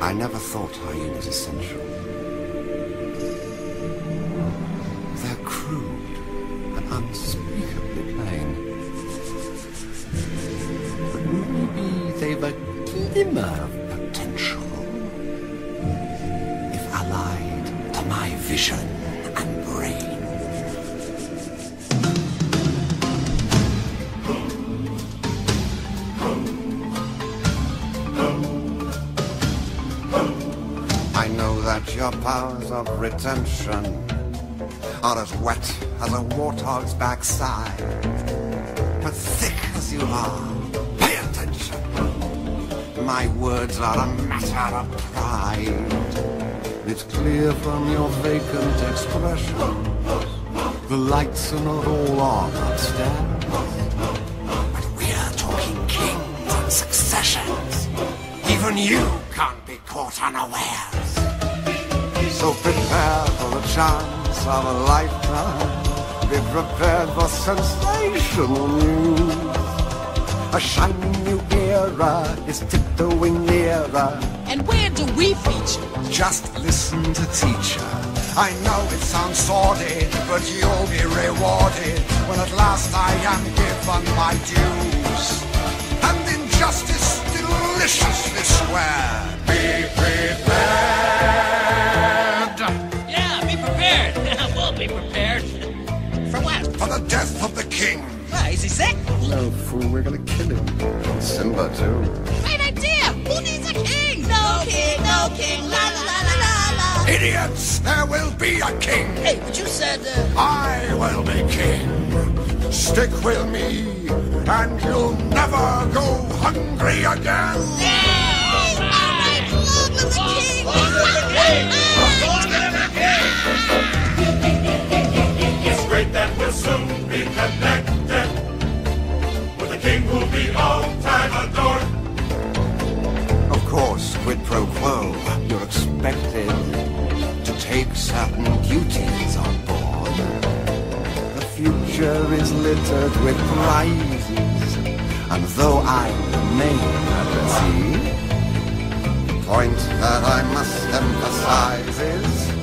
I never thought hyenas essential. They're crude and unspeakably plain. But maybe they've a glimmer of potential. If allied to my vision your powers of retention are as wet as a warthog's backside. But thick as you are, pay attention. My words are a matter of pride. It's clear from your vacant expression. The lights are not all on upstairs. But we're talking kings and successions. Even you can't be caught unawares. So prepare for the chance of a lifetime. Be prepared for sensational news. A shining new era is tiptoeing nearer. And where do we feature? Just listen to teacher. I know it sounds sordid, but you'll be rewarded when at last I am given my dues. For the death of the king. Why, is he sick? No, fool, we're gonna kill him. And Simba, too. Great idea! Who needs a king? No king, no king, la la la la la la. Idiots! There will be a king! Hey, but you said, uh, I will be king. Stick with me, and you'll never go hungry again. all quid pro quo, you're expected to take certain duties on board. The future is littered with prizes, and though I remain at sea, the point that I must emphasize is